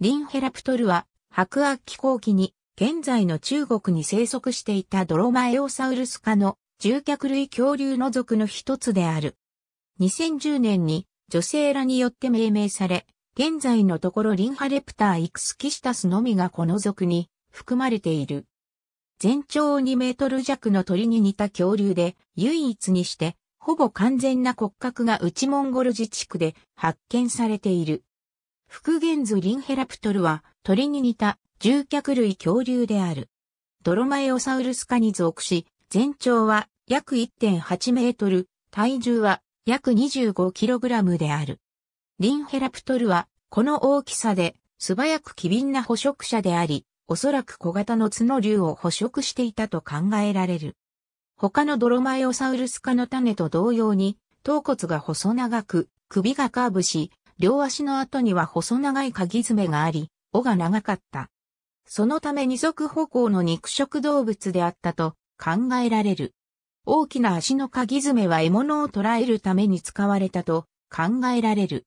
リンヘラプトルは白亜紀後期に現在の中国に生息していたドロマエオサウルス科の獣脚類恐竜の属の一つである。2010年に女性らによって命名され、現在のところリンハレプターイクスキシタスのみがこの属に含まれている。全長2メートル弱の鳥に似た恐竜で唯一にしてほぼ完全な骨格が内モンゴル自治区で発見されている。復元図リンヘラプトルは鳥に似た獣脚類恐竜である。ドロマエオサウルス科に属し、全長は約1.8メートル、体重は約25キログラムである。リンヘラプトルはこの大きさで素早く機敏な捕食者であり、おそらく小型の角竜を捕食していたと考えられる。他のドロマエオサウルス科の種と同様に、頭骨が細長く、首がカーブし、両足の後には細長い鍵爪があり、尾が長かった。そのため二足歩行の肉食動物であったと考えられる。大きな足の鍵爪は獲物を捕らえるために使われたと考えられる。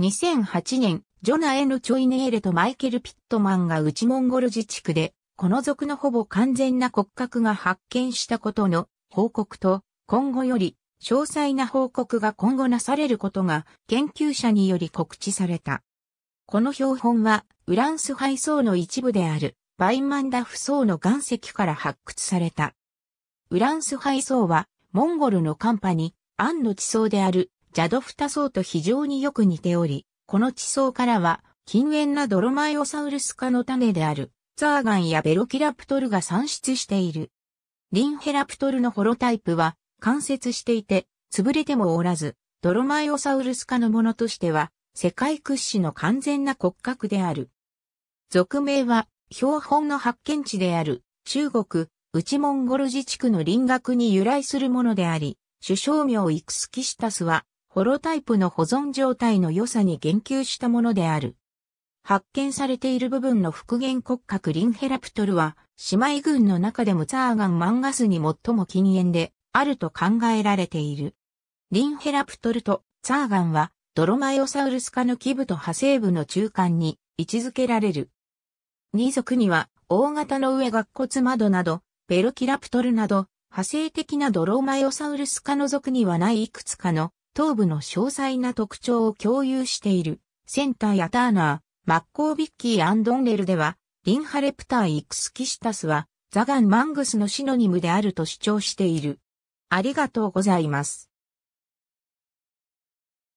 2008年、ジョナ・エヌ・チョイネーレとマイケル・ピットマンが内モンゴル自治区で、この族のほぼ完全な骨格が発見したことの報告と、今後より詳細な報告が今後なされることが研究者により告知された。この標本はウランスハイ層の一部であるバイマンダフ層の岩石から発掘された。ウランスハイ層はモンゴルのカンパニ、アンの地層であるジャドフタ層と非常によく似ており、この地層からは、近縁なドロマイオサウルス科の種である、ザーガンやベロキラプトルが産出している。リンヘラプトルのホロタイプは、関節していて、潰れてもおらず、ドロマイオサウルス科のものとしては、世界屈指の完全な骨格である。俗名は、標本の発見地である、中国、内モンゴル自治区の林学に由来するものであり、首相名イクスキシタスは、ホロタイプの保存状態の良さに言及したものである。発見されている部分の復元骨格リンヘラプトルは、姉妹群の中でもツァーガンマンガスに最も禁煙であると考えられている。リンヘラプトルとツァーガンは、ドロマイオサウルス科の基部と派生部の中間に位置づけられる。二族には、大型の上顎骨窓など、ベロキラプトルなど、派生的なドロマイオサウルス科の属にはないいくつかの頭部の詳細な特徴を共有している。センターやターナー、マッコービッキーアンドンレルでは、リンハレプターイクスキシタスは、ザガンマングスのシノニムであると主張している。ありがとうございます。